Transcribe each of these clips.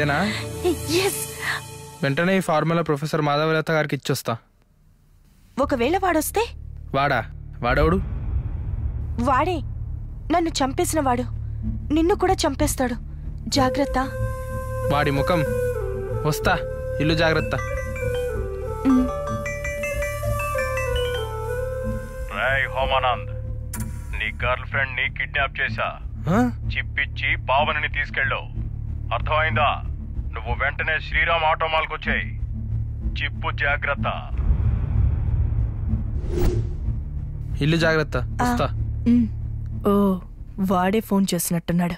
ఇదేనా? వెంటనే ఈ ఫార్ములా ప్రొఫెసర్ మాధవలత గారికి ఇచ్చొస్తా. ఒకవేళ వాడొస్తే? వాడా? వాడవుడు? వాడే. నన్ను చంపేసిన వాడు. నిన్ను కూడా చంపేస్తాడు. జాగ్రత్త. వాడి ముఖం. వస్తా. ఇల్లు జాగ్రత్త. రాయ్ హోమానంద్. నీ గర్ల్ ఫ్రెండ్ని కిడ్నాప్ చేశా. ఆ? చిప్పిచ్చి పావనిని తీసుకెళ్ళు అర్థమైందా? నువ్వు వెంటనే శ్రీరామ్ ఆటోమాల్కి వచ్చేయి. చిప్పు జాగ్రత్త. ఇల్లు జాగ్రత్త వస్తా. ఓ వాడే ఫోన్ చేసినట్టున్నాడు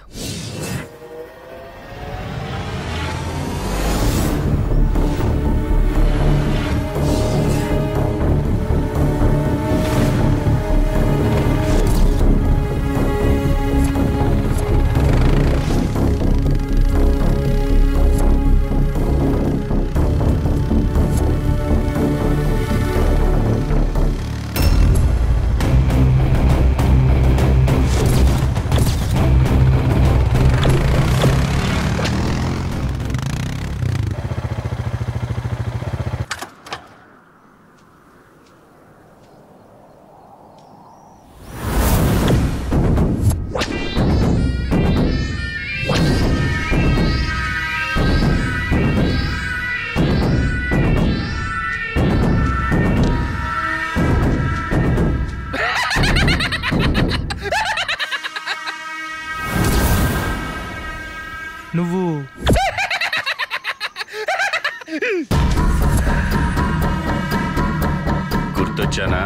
గుర్తొచ్చానా?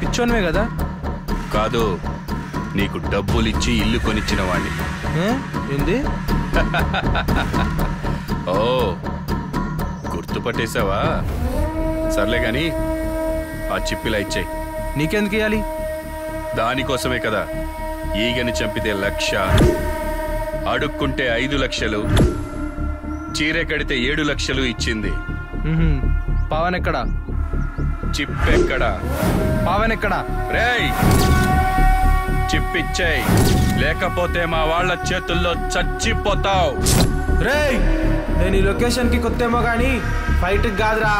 పిచ్చోనివే కదా. కాదు నీకు డబ్బులిచ్చి ఇల్లు కొనిచ్చిన వాణ్ణి? ఏంది? ఓ గుర్తుపట్టేశావా? సర్లే గాని ఆ చిప్పిలా ఇచ్చేయి. నీకెందుకు ఇవ్వాలి దానికోసమే కదా ఈగని చంపితే లక్ష అడుక్కుంటే ఐదు లక్షలు చీర కడితే ఏడు లక్షలు ఇచ్చింది. పావన్ ఎక్కడా చిప్పెక్కడా? పావన్ ఎక్కడా రేయ్! చిప్పిచ్చేయ్. లేకపోతే మా వాళ్ళ చేతుల్లో చచ్చిపోతావు. రేయ్! నేను ఈ లొకేషన్కి కొత్తేమో కానీ ఫైట్ కాదురా.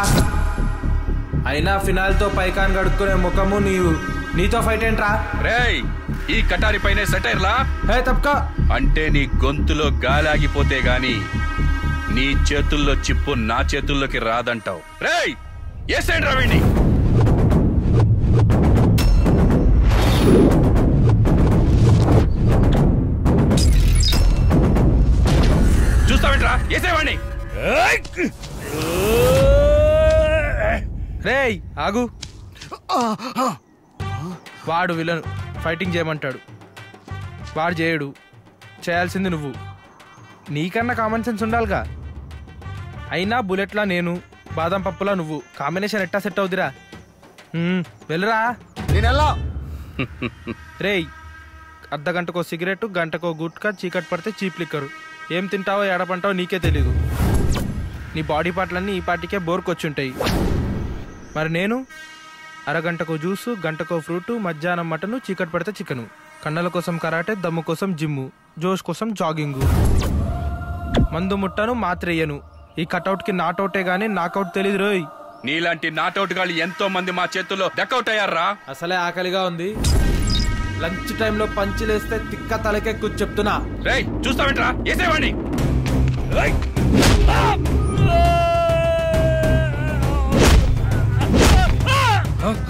అయినా ఫినాల్తో పైకాన్ గడుక్కునే ముఖము నీవు. నీతో ఫైట్ ఏంట్రా? రేయ్! ఈ కటారి పైనే సెటైర్లా? హే తప్పక. అంటే నీ గొంతులో గాలాగిపోతే గాని నీ చేతుల్లో చిప్పు నా చేతుల్లోకి రాదంటావు. రేయ్! ఏసేండి రవిని ఆగు. వాడు విలన్. ఫైటింగ్ చేయమంటాడు. వాడు చేయడు చేయాల్సింది నువ్వు. నీకన్నా కామన్ సెన్స్ ఉండాలిగా. అయినా బుల్లెట్లా నేను బాదం పప్పులా నువ్వు. కాంబినేషన్ ఎట్టా సెట్ అవుదిరా వెళ్ళరా? రేయ్ అర్ధ గంటకో సిగరెట్ గంటకో గుట్కా చీకటి పడితే చీప్ లిక్కరు. ఏం తింటావో ఎడపంటావో నీకే తెలీదు. నీ బాడీ పార్ట్లన్నీ ఈ పార్టీకే బోర్కొచ్చుంటాయి. మరి నేను? అరగంటకో జ్యూసు గంటకో ఫ్రూటు మధ్యాహ్నం మటను చీకటి పడితే చికెను. కన్నల కోసం కరాటే దమ్ము కోసం జిమ్ము జోష్ కోసం జాగింగు. మందు ముట్టను మాత్రేయను. ఈ కటౌట్కి నాటౌటే గానీ నాకౌట్ తెలీదు రోయ్. నీలాంటి నాటౌట్ గాళ్ళు ఎంతో మంది మా చేతుల్లో డకౌట్ అయ్యారా అసలే ఆకలిగా ఉంది. లంచ్ టైంలో పంచిలేస్తే తిక్క తలకెక్కు చెప్తున్నా రేయ్ చూస్తావేంట్రా? ఏసేవాణ్ణి 啊？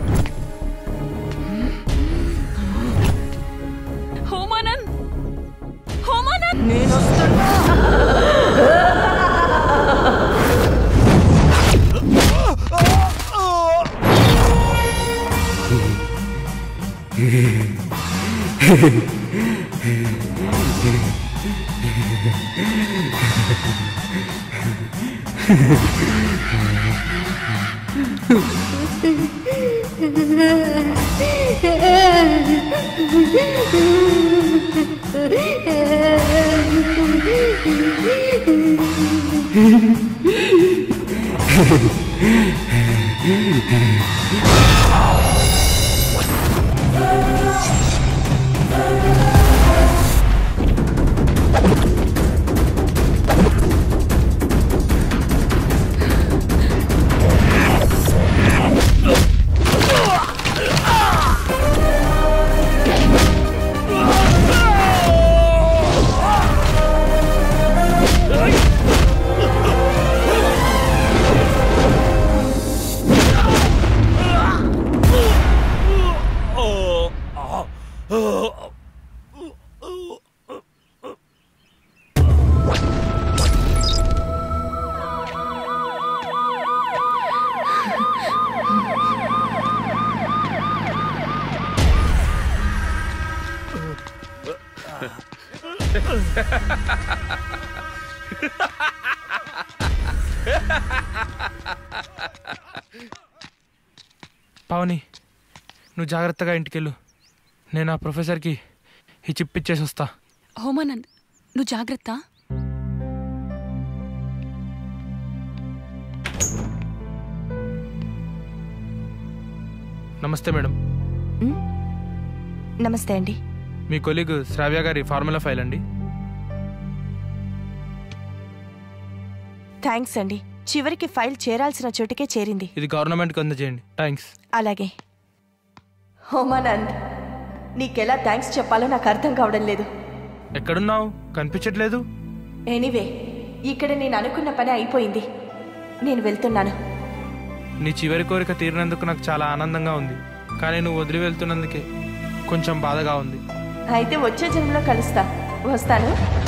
めえのストルフフフフ。Hehehehe పావని నువ్వు జాగ్రత్తగా ఇంటికెళ్ళు. నేను ఆ ప్రొఫెసర్కి ఈ చిప్ ఇచ్చేసి వస్తా. హోమానంద్ నువ్వు జాగ్రత్త. నమస్తే మేడం. నమస్తే అండి. మీ కొలీగ్ శ్రావ్య గారి ఫార్ములా ఫైల్ అండి. థ్యాంక్స్ అండి. చివరికి ఫైల్ చేరాల్సిన చోటుకే చేరింది. ఇది గవర్నమెంట్కి అందజేయండి. థ్యాంక్స్. అలాగే. హోమానంద్ నీకెలా థ్యాంక్స్ చెప్పాలో నాకు అర్థం కావడం లేదు. ఎక్కడున్నావు? కనిపించట్లేదు. ఎనీవే ఇక్కడ నేను అనుకున్న పని అయిపోయింది. నేను వెళ్తున్నాను. నీ చివరి కోరిక తీరినందుకు నాకు చాలా ఆనందంగా ఉంది. కానీ నువ్వు వదిలి వెళ్తున్నందుకే కొంచెం బాధగా ఉంది. అయితే వచ్చే జన్మలో కలుస్తా. వస్తాను.